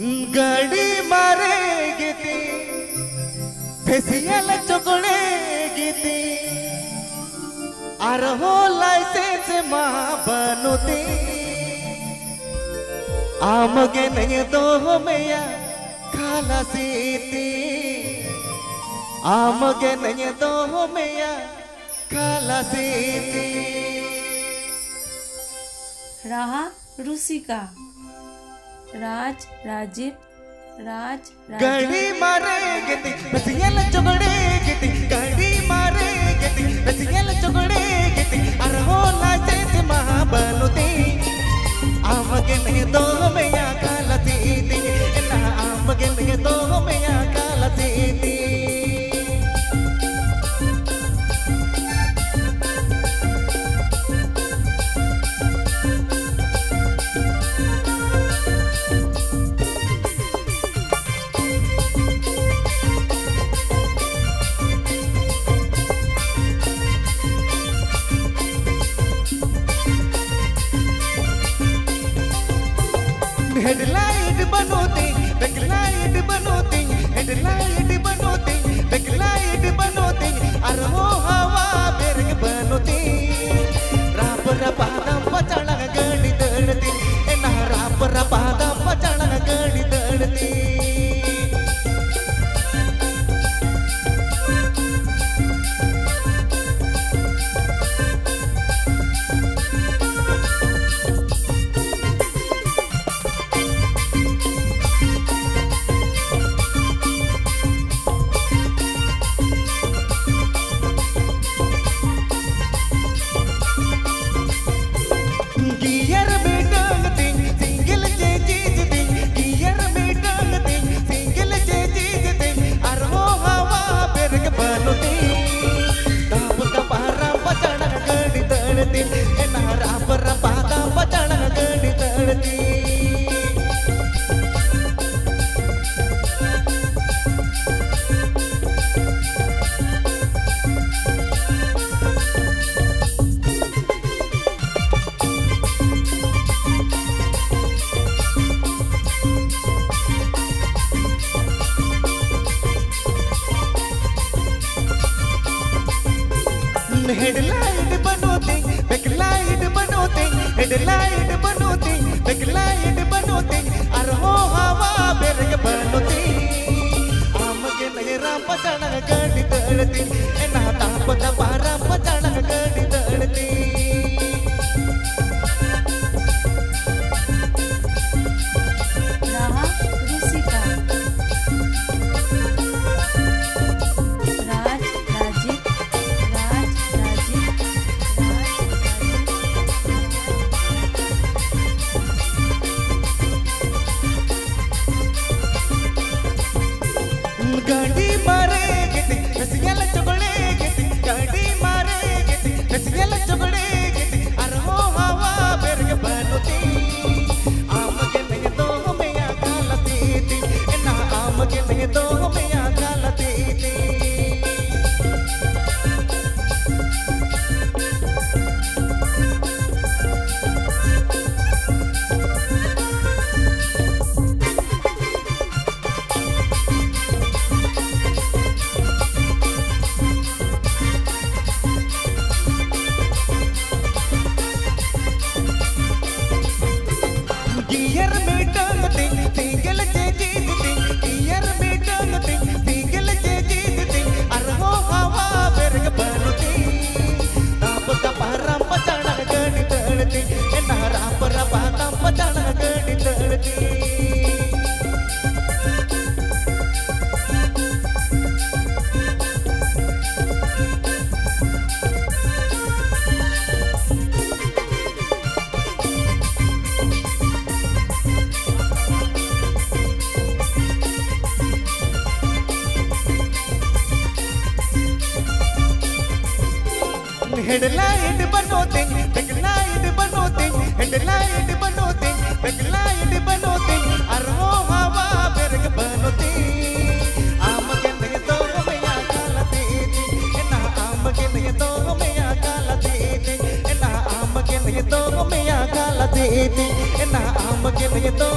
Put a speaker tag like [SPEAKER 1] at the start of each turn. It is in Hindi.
[SPEAKER 1] गड़ी मारेगी ती। फेसियल चुगड़ेगी ती। आर लाइसेंस माँ बनोती आमगे नहीं तो दो मैया खाला सीती आमगे नहीं तो दो मैया खाला सीती
[SPEAKER 2] राहा रुसिका राज राजीव राज
[SPEAKER 1] गाड़ी मारे गीती फेसियल चोकड़े गीती गाड़ी मारे गीती फेसियल हेडलाइट बनोते बैकलाइट बनोते हेडलाइट बनोते बैकलाइट हेडलाइट बनोते बैकलाइट बनोते हेडलाइट बनोते बैकलाइट बनोते अरे हो हवा बेरग बनोते। आम के पचण गडी गाड़ी ए ना ताप गाड़ी मारे गीती हेडलाइट बनोते बैकलाइट बनोते हेडलाइट बनोते बैकलाइट बनोते अरे हो हवा बेरग बनोते आमगे नहीं दो मैया थी ए ना आमगे नहीं दो मैया गालते थी ए ना आमगे नहीं दो मैया गालते थी ए ना आमगे नहीं दो